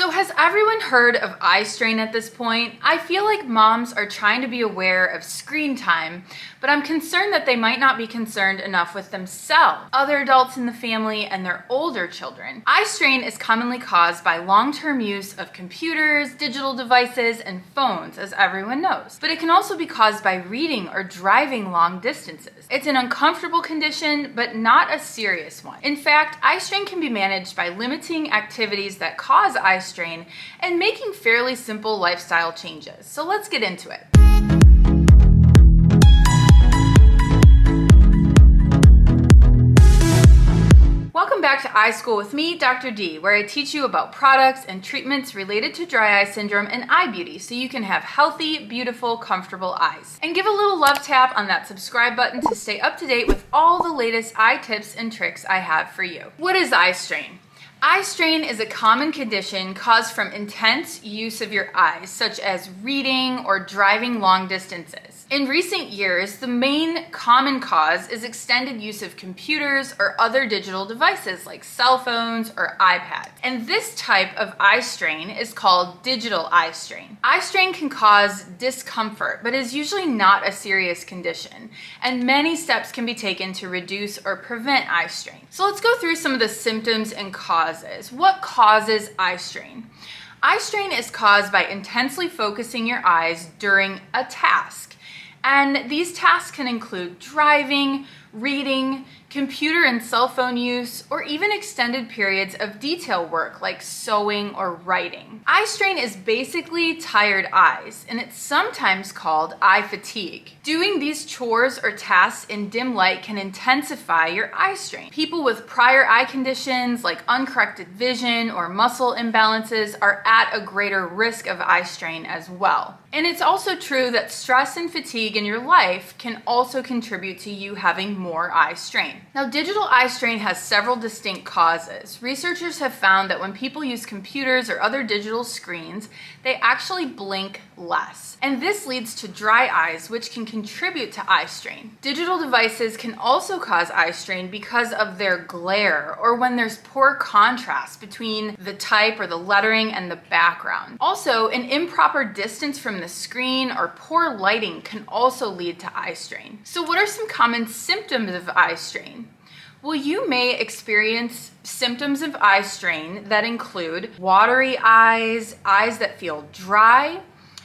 So has everyone heard of eye strain at this point? I feel like moms are trying to be aware of screen time, but I'm concerned that they might not be concerned enough with themselves, other adults in the family, and their older children. Eye strain is commonly caused by long-term use of computers, digital devices, and phones, as everyone knows. But it can also be caused by reading or driving long distances. It's an uncomfortable condition, but not a serious one. In fact, eye strain can be managed by limiting activities that cause eye strain and making fairly simple lifestyle changes. So let's get into it. Welcome back to Eye School with me, Dr. D, where I teach you about products and treatments related to dry eye syndrome and eye beauty so you can have healthy, beautiful, comfortable eyes. And give a little love tap on that subscribe button to stay up to date with all the latest eye tips and tricks I have for you. What is eye strain? Eye strain is a common condition caused from intense use of your eyes, such as reading or driving long distances. In recent years, the main common cause is extended use of computers or other digital devices like cell phones or iPads. And this type of eye strain is called digital eye strain. Eye strain can cause discomfort, but is usually not a serious condition. And many steps can be taken to reduce or prevent eye strain. So let's go through some of the symptoms and causes. What causes eye strain? Eye strain is caused by intensely focusing your eyes during a task. And these tasks can include driving, reading, computer and cell phone use, or even extended periods of detail work like sewing or writing. Eye strain is basically tired eyes, and it's sometimes called eye fatigue. Doing these chores or tasks in dim light can intensify your eye strain. People with prior eye conditions like uncorrected vision or muscle imbalances are at a greater risk of eye strain as well. And it's also true that stress and fatigue in your life can also contribute to you having more eye strain. Now, digital eye strain has several distinct causes. Researchers have found that when people use computers or other digital screens, they actually blink less. And this leads to dry eyes, which can contribute to eye strain. Digital devices can also cause eye strain because of their glare or when there's poor contrast between the type or the lettering and the background. Also, an improper distance from the screen or poor lighting can also lead to eye strain. So what are some common symptoms of eye strain? Well, you may experience symptoms of eye strain that include watery eyes, eyes that feel dry,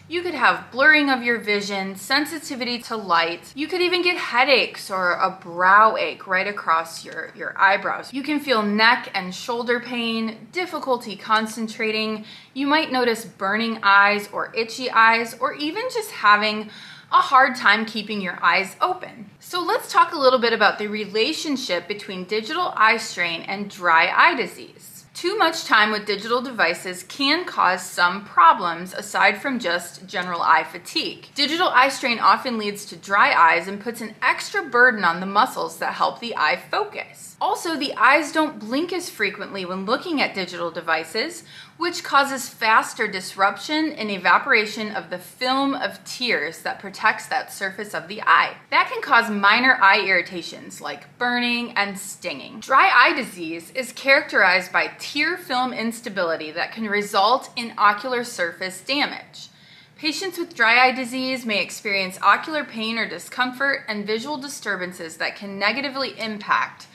you could have blurring of your vision, sensitivity to light. You could even get headaches or a brow ache right across your, your eyebrows. You can feel neck and shoulder pain, difficulty concentrating. You might notice burning eyes or itchy eyes, or even just having a hard time keeping your eyes open. So let's talk a little bit about the relationship between digital eye strain and dry eye disease. Too much time with digital devices can cause some problems aside from just general eye fatigue. Digital eye strain often leads to dry eyes and puts an extra burden on the muscles that help the eye focus. Also, the eyes don't blink as frequently when looking at digital devices, which causes faster disruption and evaporation of the film of tears that protects that surface of the eye. That can cause minor eye irritations like burning and stinging. Dry eye disease is characterized by tear film instability that can result in ocular surface damage. Patients with dry eye disease may experience ocular pain or discomfort and visual disturbances that can negatively impact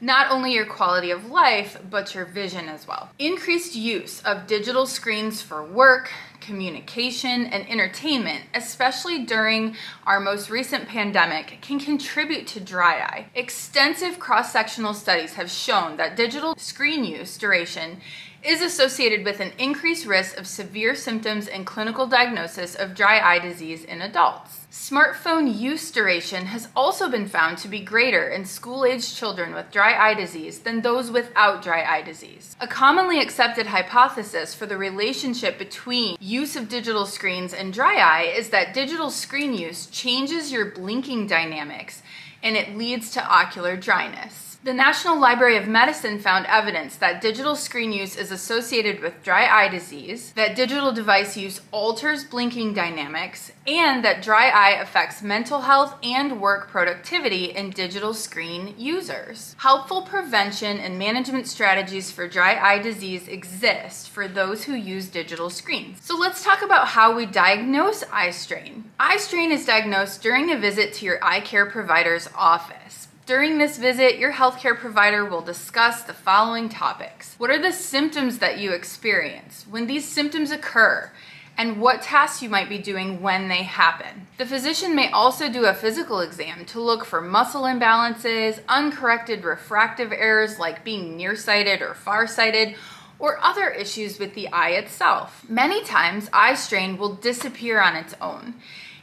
not only your quality of life, but your vision as well. Increased use of digital screens for work, communication, and entertainment, especially during our most recent pandemic, can contribute to dry eye. Extensive cross sectional studies have shown that digital screen use duration is associated with an increased risk of severe symptoms and clinical diagnosis of dry eye disease in adults. Smartphone use duration has also been found to be greater in school-aged children with dry eye disease than those without dry eye disease. A commonly accepted hypothesis for the relationship between use of digital screens and dry eye is that digital screen use changes your blinking dynamics and it leads to ocular dryness. The National Library of Medicine found evidence that digital screen use is associated with dry eye disease, that digital device use alters blinking dynamics, and that dry eye affects mental health and work productivity in digital screen users. Helpful prevention and management strategies for dry eye disease exist for those who use digital screens. So let's talk about how we diagnose eye strain. Eye strain is diagnosed during a visit to your eye care provider's office. During this visit, your healthcare provider will discuss the following topics. What are the symptoms that you experience? When these symptoms occur, and what tasks you might be doing when they happen. The physician may also do a physical exam to look for muscle imbalances, uncorrected refractive errors like being nearsighted or farsighted, or other issues with the eye itself. Many times, eye strain will disappear on its own.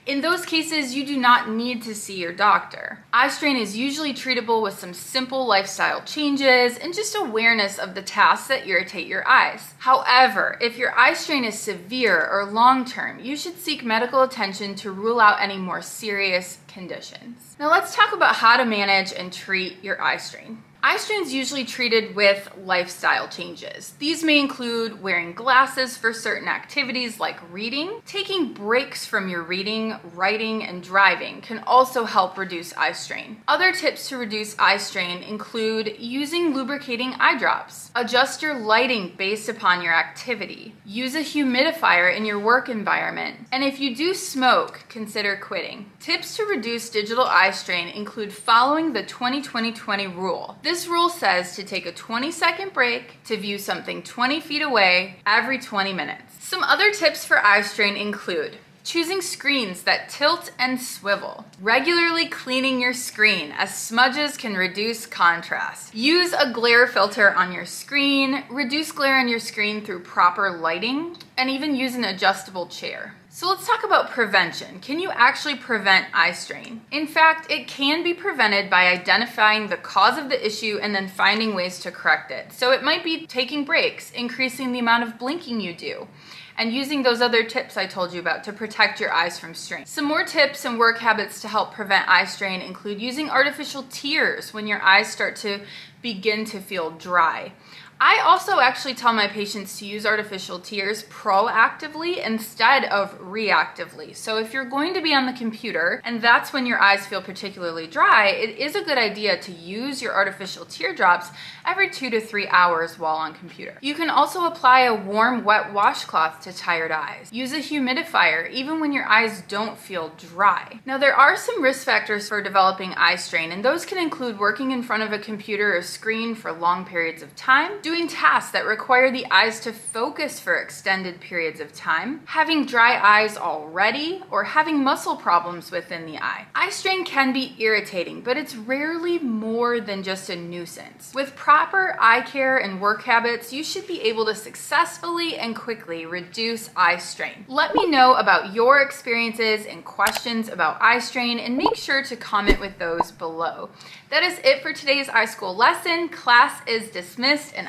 In those cases, you do not need to see your doctor. Eye strain is usually treatable with some simple lifestyle changes and just awareness of the tasks that irritate your eyes. However, if your eye strain is severe or long term, you should seek medical attention to rule out any more serious conditions. Now, let's talk about how to manage and treat your eye strain. Eye strain is usually treated with lifestyle changes. These may include wearing glasses for certain activities like reading. Taking breaks from your reading, writing, and driving can also help reduce eye strain. Other tips to reduce eye strain include using lubricating eye drops. Adjust your lighting based upon your activity. Use a humidifier in your work environment. And if you do smoke, consider quitting. Tips to reduce digital eye strain include following the 20-20-20 rule. This this rule says to take a 20 second break to view something 20 feet away every 20 minutes. Some other tips for eye strain include choosing screens that tilt and swivel, regularly cleaning your screen as smudges can reduce contrast. Use a glare filter on your screen, reduce glare on your screen through proper lighting, and even use an adjustable chair. So let's talk about prevention. Can you actually prevent eye strain? In fact, it can be prevented by identifying the cause of the issue and then finding ways to correct it. So it might be taking breaks, increasing the amount of blinking you do, and using those other tips I told you about to protect your eyes from strain. Some more tips and work habits to help prevent eye strain include using artificial tears when your eyes start to begin to feel dry. I also actually tell my patients to use artificial tears proactively instead of reactively. So if you're going to be on the computer and that's when your eyes feel particularly dry, it is a good idea to use your artificial teardrops every two to three hours while on computer. You can also apply a warm wet washcloth to tired eyes. Use a humidifier even when your eyes don't feel dry. Now there are some risk factors for developing eye strain and those can include working in front of a computer or screen for long periods of time, doing tasks that require the eyes to focus for extended periods of time, having dry eyes already, or having muscle problems within the eye. Eye strain can be irritating, but it's rarely more than just a nuisance. With proper eye care and work habits, you should be able to successfully and quickly reduce eye strain. Let me know about your experiences and questions about eye strain and make sure to comment with those below. That is it for today's Eye School lesson. Class is dismissed and